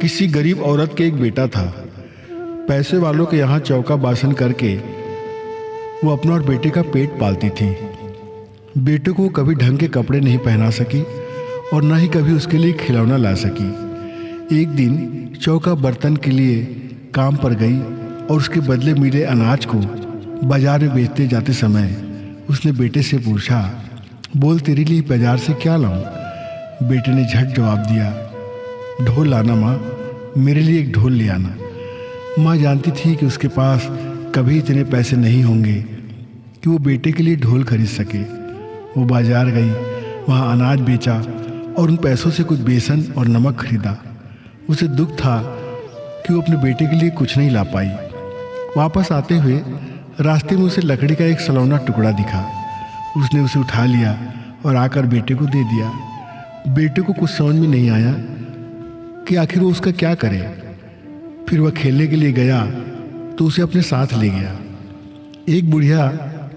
किसी गरीब औरत के एक बेटा था। पैसे वालों के यहाँ चौका बासन करके वो अपना और बेटे का पेट पालती थी। बेटे को कभी ढंग के कपड़े नहीं पहना सकी और ना ही कभी उसके लिए खिलौना ला सकी। एक दिन चौका बर्तन के लिए काम पर गई और उसके बदले मिले अनाज को बाज़ार में बेचते जाते समय उसने बेटे से पूछा, बोल तेरे लिए बाज़ार से क्या लाऊं? बेटे ने झट जवाब दिया ढोल लाना माँ, मेरे लिए एक ढोल ले आना। माँ जानती थी कि उसके पास कभी इतने पैसे नहीं होंगे कि वो बेटे के लिए ढोल खरीद सके। वो बाज़ार गई, वहाँ अनाज बेचा और उन पैसों से कुछ बेसन और नमक खरीदा। उसे दुख था कि वो अपने बेटे के लिए कुछ नहीं ला पाई। वापस आते हुए रास्ते में उसे लकड़ी का एक सलौना टुकड़ा दिखा। उसने उसे उठा लिया और आकर बेटे को दे दिया। बेटे को कुछ समझ में नहीं आया कि आखिर वो उसका क्या करे? फिर वह खेलने के लिए गया तो उसे अपने साथ ले गया। एक बुढ़िया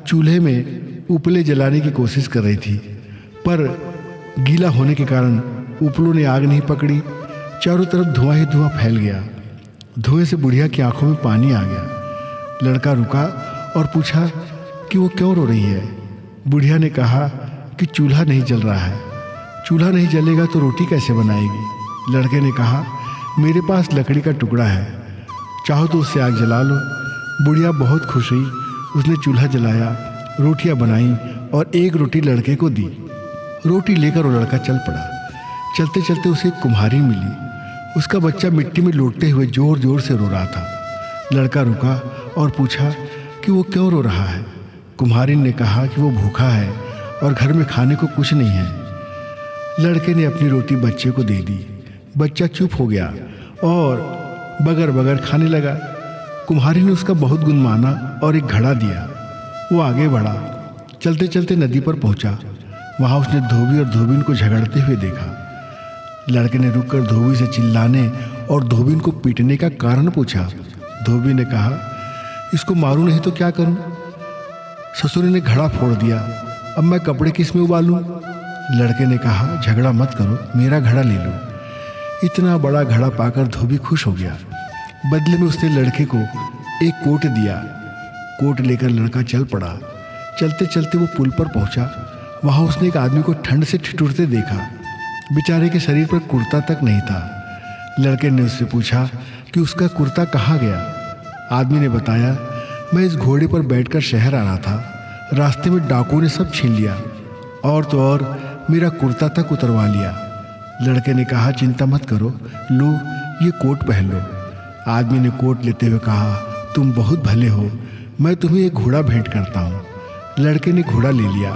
चूल्हे में उपले जलाने की कोशिश कर रही थी, पर गीला होने के कारण उपलों ने आग नहीं पकड़ी। चारों तरफ़ धुआँ ही धुआँ फैल गया। धुएँ से बुढ़िया की आँखों में पानी आ गया। लड़का रुका और पूछा कि वो क्यों रो रही है? बुढ़िया ने कहा कि चूल्हा नहीं जल रहा है। चूल्हा नहीं जलेगा तो रोटी कैसे बनाएगी? लड़के ने कहा, मेरे पास लकड़ी का टुकड़ा है। चाहो तो उससे आग जला लो। बुढ़िया बहुत खुश हुई। उसने चूल्हा जलाया, रोटियाँ बनाई और एक रोटी लड़के को दी। रोटी लेकर वो लड़का चल पड़ा। चलते चलते उसे एक कुम्हारी मिली। उसका बच्चा मिट्टी में लौटते हुए ज़ोर ज़ोर से रो रहा था। लड़का रुका और पूछा कि वो क्यों रो रहा है? कुम्हारिन ने कहा कि वो भूखा है और घर में खाने को कुछ नहीं है। लड़के ने अपनी रोटी बच्चे को दे दी। बच्चा चुप हो गया और बगर बगर खाने लगा। कुम्हारी ने उसका बहुत गुण माना और एक घड़ा दिया। वो आगे बढ़ा, चलते चलते नदी पर पहुँचा। वहाँ उसने धोबी और धोबिन को झगड़ते हुए देखा। लड़के ने रुककर धोबी से चिल्लाने और धोबिन को पीटने का कारण पूछा। धोबी ने कहा, इसको मारूं नहीं तो क्या करूँ? ससुर ने घड़ा फोड़ दिया, अब मैं कपड़े किसमें उबालूं? लड़के ने कहा, झगड़ा मत करो, मेरा घड़ा ले लो। इतना बड़ा घड़ा पाकर धोबी खुश हो गया। बदले में उसने लड़के को एक कोट दिया। कोट लेकर लड़का चल पड़ा। चलते चलते वो पुल पर पहुँचा। वहाँ उसने एक आदमी को ठंड से ठिठुरते देखा। बेचारे के शरीर पर कुर्ता तक नहीं था। लड़के ने उससे पूछा कि उसका कुर्ता कहाँ गया? आदमी ने बताया, मैं इस घोड़े पर बैठकर शहर आ रहा था। रास्ते में डाकू ने सब छीन लिया। और तो और मेरा कुर्ता तक उतरवा लिया। लड़के ने कहा, चिंता मत करो, लो, ये कोट पहन लो। आदमी ने कोट लेते हुए कहा, तुम बहुत भले हो, मैं तुम्हें एक घोड़ा भेंट करता हूँ। लड़के ने घोड़ा ले लिया।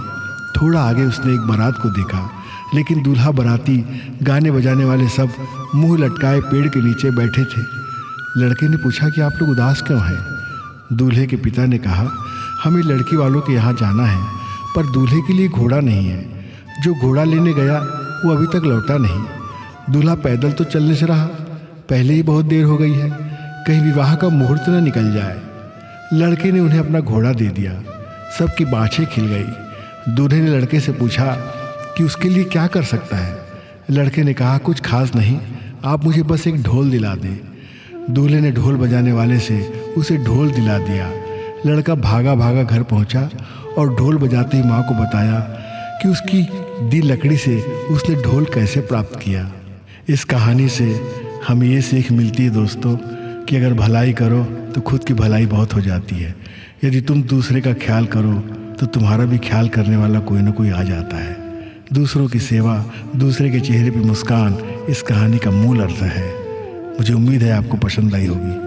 थोड़ा आगे उसने एक बारात को देखा, लेकिन दूल्हा बराती, गाने बजाने वाले सब मुँह लटकाए पेड़ के नीचे बैठे थे। लड़के ने पूछा, कि आप लोग उदास क्यों हैं? दूल्हे के पिता ने कहा, हमें लड़की वालों के यहाँ जाना है, पर दूल्हे के लिए घोड़ा नहीं है। जो घोड़ा लेने गया वो अभी तक लौटा नहीं। दूल्हा पैदल तो चलने से रहा। पहले ही बहुत देर हो गई है। कहीं विवाह का मुहूर्त न निकल जाए। लड़के ने उन्हें अपना घोड़ा दे दिया। सबकी बाछें खिल गई। दूल्हे ने लड़के से पूछा कि उसके लिए क्या कर सकता है? लड़के ने कहा, कुछ खास नहीं। आप मुझे बस एक ढोल दिला दें। दूल्हे ने ढोल बजाने वाले से उसे ढोल दिला दिया। लड़का भागा भागा घर पहुँचा और ढोल बजाते ही माँ को बताया कि उसकी दी लकड़ी से उसने ढोल कैसे प्राप्त किया? इस कहानी से हमें ये सीख मिलती है दोस्तों कि अगर भलाई करो तो खुद की भलाई बहुत हो जाती है। यदि तुम दूसरे का ख्याल करो तो तुम्हारा भी ख्याल करने वाला कोई ना कोई आ जाता है। दूसरों की सेवा, दूसरे के चेहरे पर मुस्कान, इस कहानी का मूल अर्थ है। मुझे उम्मीद है आपको पसंद आई होगी।